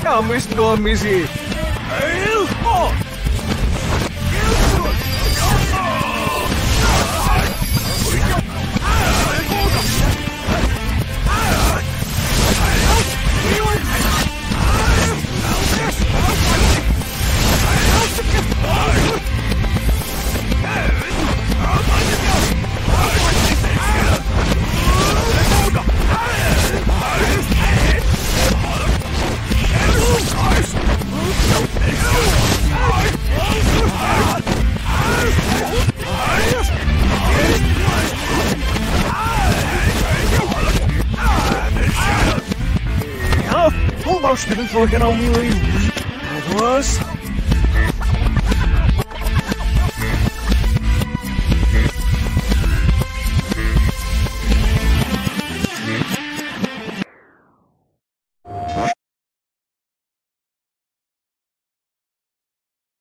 Estamos nomes e... forget on me. It was